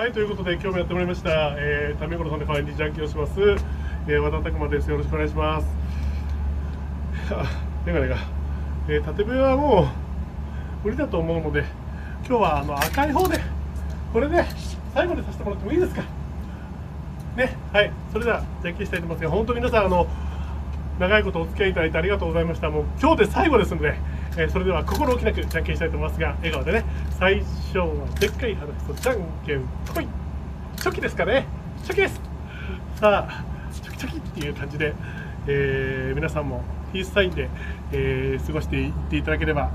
はい、ということで今日もやってもらいました、えー、タメゴロさんの代わりにじゃんけんをします、えー、和田拓馬です。よろしくお願いします。メガネが、えー、縦笛はもう無理だと思うので、今日はあの赤い方で、これで最後にさせてもらってもいいですか？ね、はい、それではじゃんけんしたいと思いますが、本当皆さんあの長いことお付き合いいただいてありがとうございました。もう今日で最後ですので、えー、それでは心置きなくじゃんけんしたいと思いますが、笑顔でね、最初はでっかい話とじゃんけんぽい。初期ですかね。初期です。さあ、チョキチョキっていう感じで、えー、皆さんもピースサインで、えー、過ごしていっていただければ